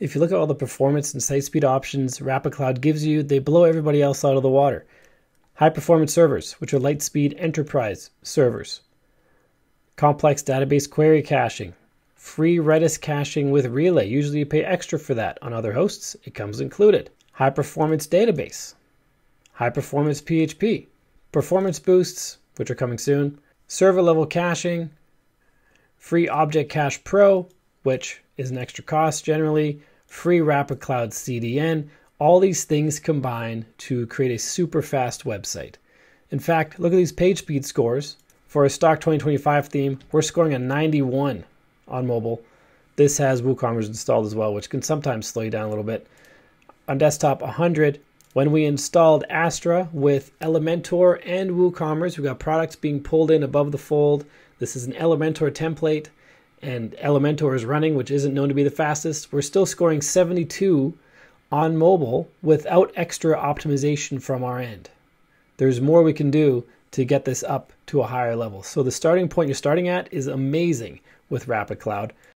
If you look at all the performance and site speed options Rapyd Cloud gives you, they blow everybody else out of the water. High performance servers, which are LiteSpeed enterprise servers. Complex database query caching. Free Redis caching with Relay. Usually you pay extra for that. On other hosts, it comes included. High performance database. High performance PHP. Performance boosts, which are coming soon. Server level caching. Free Object Cache Pro, which is an extra cost generally. Free Rapyd Cloud CDN. All these things combine to create a super fast website. In fact, look at these page speed scores. For a stock 2025 theme, we're scoring a 91 on mobile. This has WooCommerce installed as well, which can sometimes slow you down a little bit. On desktop, 100. When we installed Astra with Elementor and WooCommerce, we got products being pulled in above the fold. This is an Elementor template, and Elementor is running, which isn't known to be the fastest. We're still scoring 72 on mobile without extra optimization from our end. There's more we can do to get this up to a higher level. So the starting point you're starting at is amazing with Rapyd Cloud.